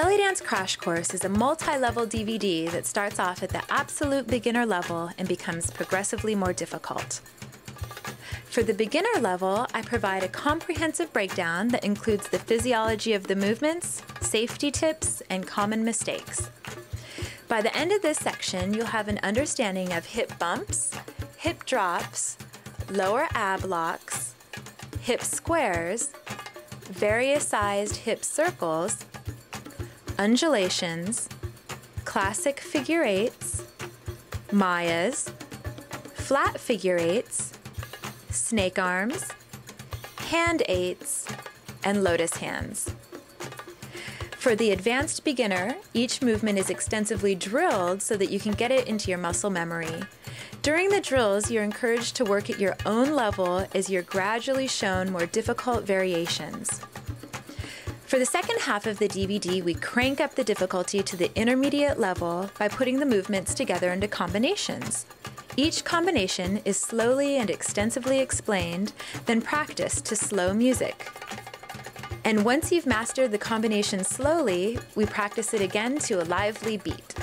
Belly Dance Crash Course is a multi-level DVD that starts off at the absolute beginner level and becomes progressively more difficult. For the beginner level, I provide a comprehensive breakdown that includes the physiology of the movements, safety tips, and common mistakes. By the end of this section, you'll have an understanding of hip bumps, hip drops, lower ab locks, hip squares, various sized hip circles, undulations, classic figure eights, Mayas, flat figure eights, snake arms, hand eights, and lotus hands. For the advanced beginner, each movement is extensively drilled so that you can get it into your muscle memory. During the drills, you're encouraged to work at your own level as you're gradually shown more difficult variations. For the second half of the DVD, we crank up the difficulty to the intermediate level by putting the movements together into combinations. Each combination is slowly and extensively explained, then practiced to slow music. And once you've mastered the combination slowly, we practice it again to a lively beat.